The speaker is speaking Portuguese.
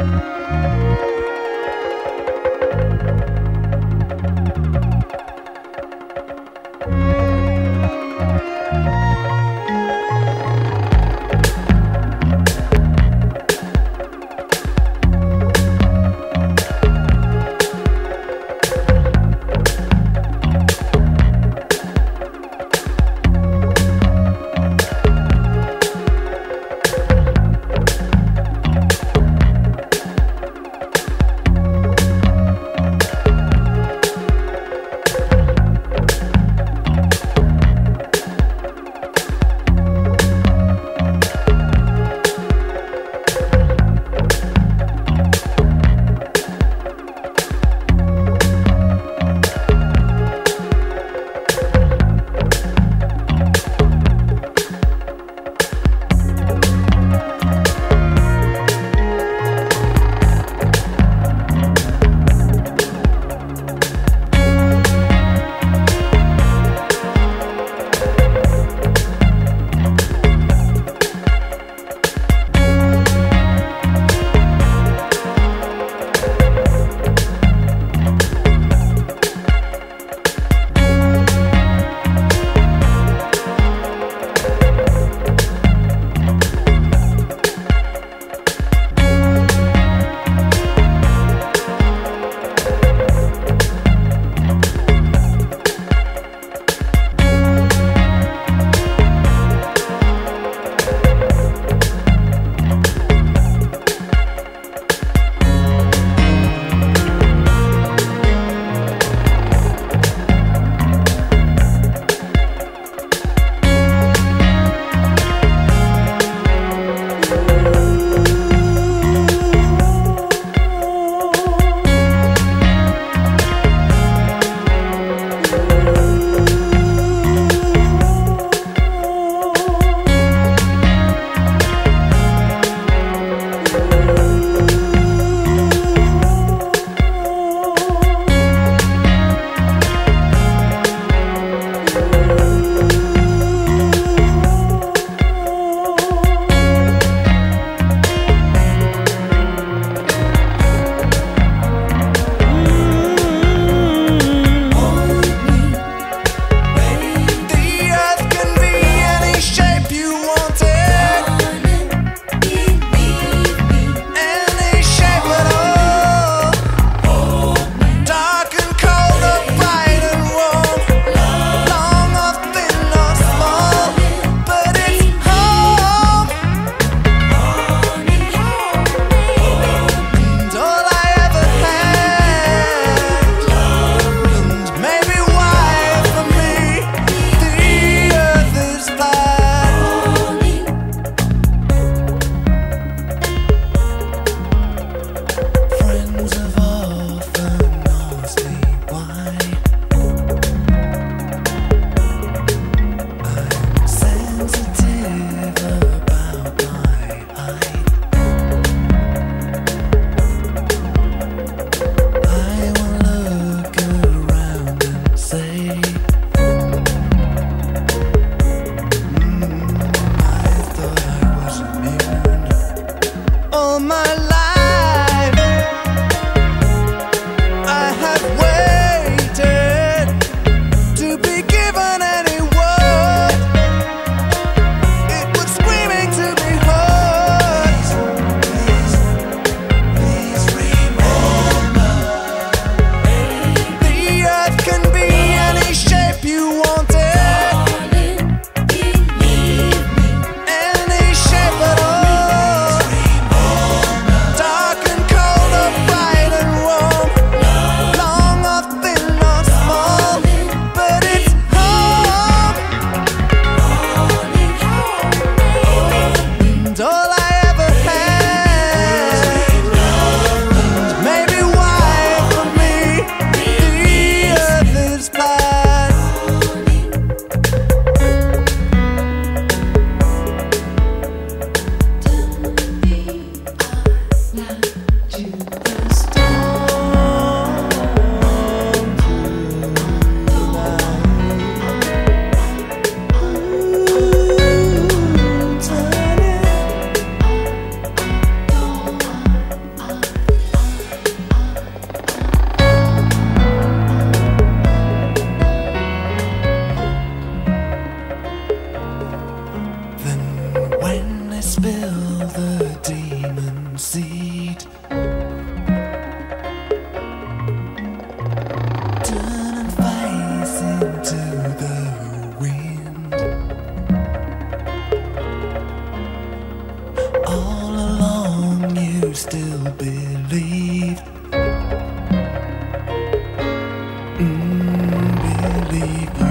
Música my life. You.